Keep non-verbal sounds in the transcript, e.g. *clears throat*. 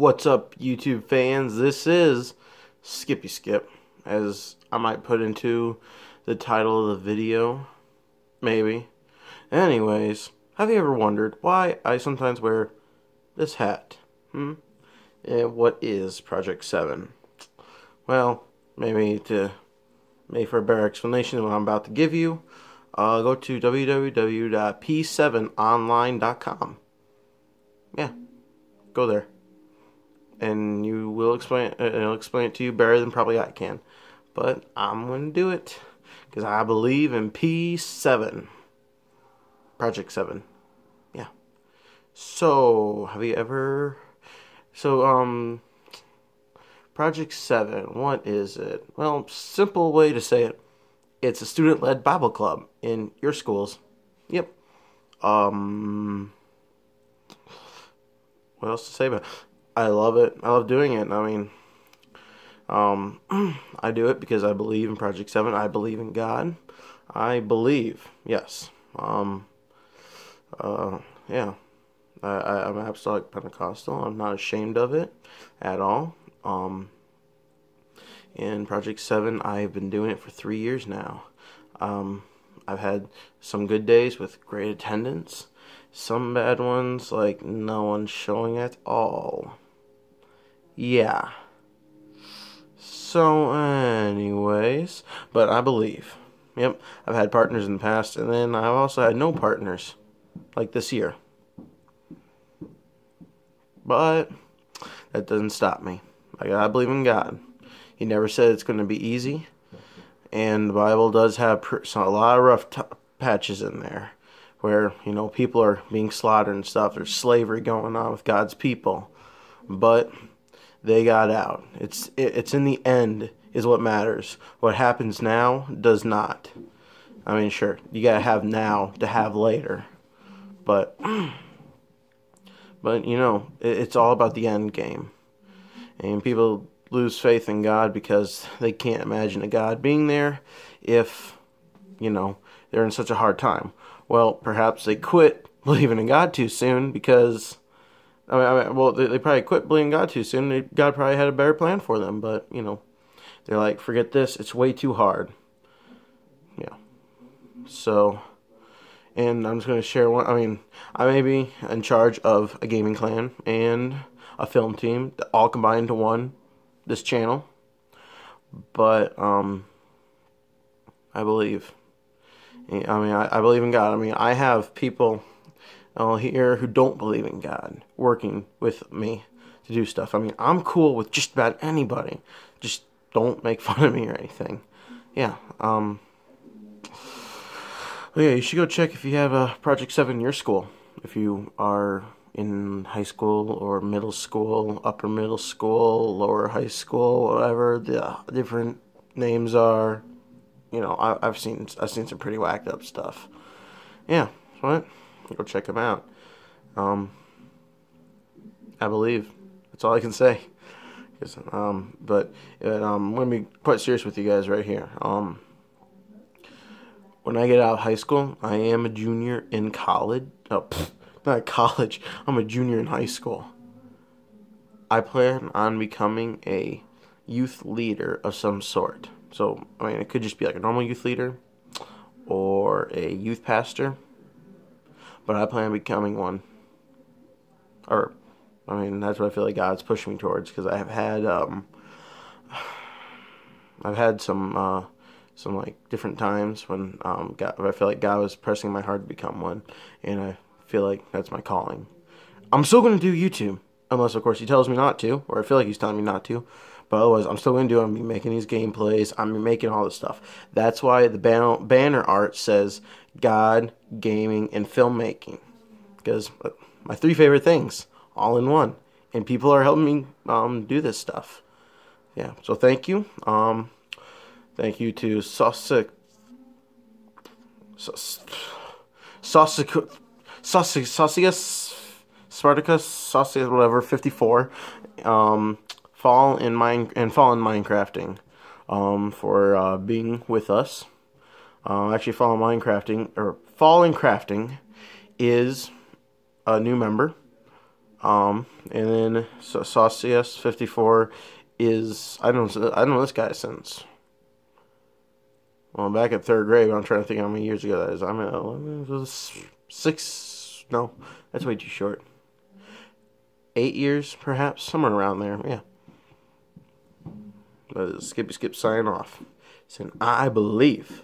What's up, YouTube fans? This is Skippi Skip, as I might put into the title of the video. Maybe. Anyways, have you ever wondered why I sometimes wear this hat? Hmm? And what is Project 7? Well, maybe to maybe for a better explanation of what I'm about to give you, uh, go to www.p7online.com. Yeah, go there and you will explain uh, it'll explain it to you better than probably I can. But I'm going to do it because I believe in P7. Project 7. Yeah. So, have you ever So um Project 7, what is it? Well, simple way to say it. It's a student-led Bible club in your schools. Yep. Um what else to say about it? I love it. I love doing it. I mean, um, *clears throat* I do it because I believe in Project 7. I believe in God. I believe, yes. Um, uh, yeah. I, I, I'm apostolic Pentecostal. I'm not ashamed of it at all. Um, in Project 7, I've been doing it for three years now. Um, I've had some good days with great attendance, some bad ones, like no one showing at all. Yeah. So, anyways, but I believe. Yep, I've had partners in the past, and then I've also had no partners, like this year. But that doesn't stop me. I believe in God. He never said it's going to be easy, and the Bible does have a lot of rough patches in there, where you know people are being slaughtered and stuff. There's slavery going on with God's people, but they got out. It's it's in the end is what matters. What happens now does not. I mean, sure, you gotta have now to have later, but *clears throat* but you know, it, it's all about the end game, and people lose faith in God because they can't imagine a God being there if you know they're in such a hard time. Well, perhaps they quit *laughs* believing in God too soon because I mean, I mean well, they, they probably quit believing God too soon. They, God probably had a better plan for them, but you know, they're like, forget this. It's way too hard. Yeah. So, and I'm just gonna share one. I mean, I may be in charge of a gaming clan and a film team, all combined into one. This channel, but um, I believe. I mean, I, I believe in God. I mean, I have people uh, here who don't believe in God working with me to do stuff. I mean, I'm cool with just about anybody. Just don't make *laughs* fun of me or anything. Yeah. Um. yeah, you should go check if you have a Project Seven in your school. If you are in high school or middle school, upper middle school, lower high school, whatever the different names are. You know, I, have seen I've seen some pretty whacked up stuff. Yeah, what? Go check them out. Um, I believe that's all I can say. Um, but um, I'm gonna be quite serious with you guys right here. Um, when I get out of high school, I am a junior in college. Oh, not college. I'm a junior in high school. I plan on becoming a youth leader of some sort. So, I mean, it could just be like a normal youth leader or a youth pastor but I plan on becoming one. Or, I mean, that's what I feel like God's pushing me towards because I have had, um, I've had some, uh, some like different times when um, God, I feel like God was pressing my heart to become one, and I feel like that's my calling. I'm still going to do YouTube, unless of course He tells me not to, or I feel like He's telling me not to. But otherwise, I'm still going to do it. I'm making these gameplays. I'm making all this stuff. That's why the ban- banner art says God, gaming, and filmmaking. Because uh, my three favorite things, all in one. And people are helping me um, do this stuff. Yeah, so thank you. Um, thank you to Sussex. Sussex. Sussex. Spartacus. Sussex, whatever, 54. Um, fall in mine and fall in Minecrafting um, for uh, being with us. Uh, actually, fall in Minecrafting or fall in crafting is a new member. Um, and then so Sauce CS 54 is I don't I don't know this guy since. Well, back at third grade, I'm trying to think how many years ago that is. I'm at 11, six. No, that's way too short. Eight years, perhaps, somewhere around there. Yeah. Skippi Skip sign off, saying I believe.